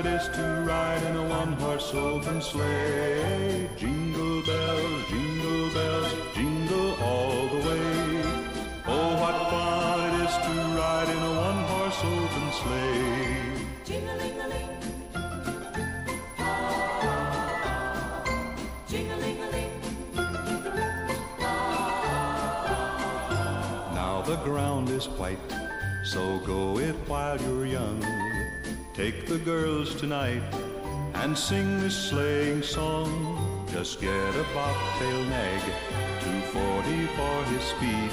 it is to ride in a one-horse open sleigh. Jingle bells, jingle bells, jingle all the way. Oh, what fun it is to ride in a one-horse open sleigh. Jing-a-ling-a-ling. Ah. Jing-a-ling-a-ling. Ah. Now the ground is white, so go it while you're young. Take the girls tonight and sing this sleighing song. Just get a bobtail nag, 240 for his speed.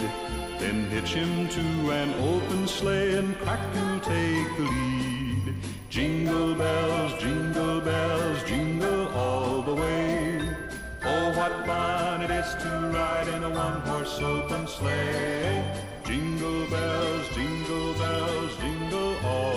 Then hitch him to an open sleigh and crack you'll take the lead. Jingle bells, jingle bells, jingle all the way. Oh, what fun it is to ride in a one-horse open sleigh. Jingle bells, jingle bells, jingle all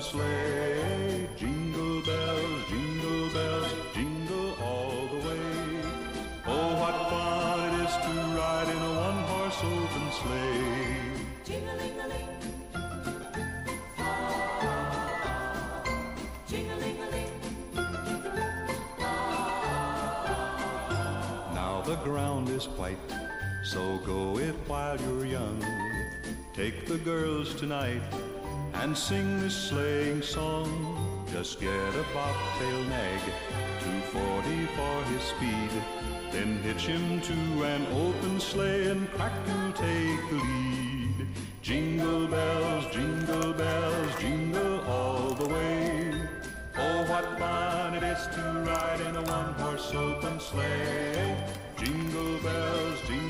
sleigh. Jingle bells, jingle bells, jingle all the way. Oh, what fun it is to ride in a one-horse open sleigh. Jing-a-ling-a-ling. Ah. Jing-a-ling-a-ling. Ah. Now the ground is white, so go it while you're young. Take the girls tonight and sing this sleighing song. Just get a bobtail nag, 240 for his speed. Then hitch him to an open sleigh and crack you'll take the lead. Jingle bells, jingle bells, jingle all the way. Oh, what fun it is to ride in a one-horse open sleigh. Jingle bells, jingle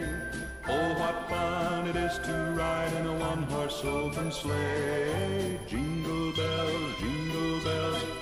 It is to ride in a one-horse open sleigh. Jingle bells, jingle bells,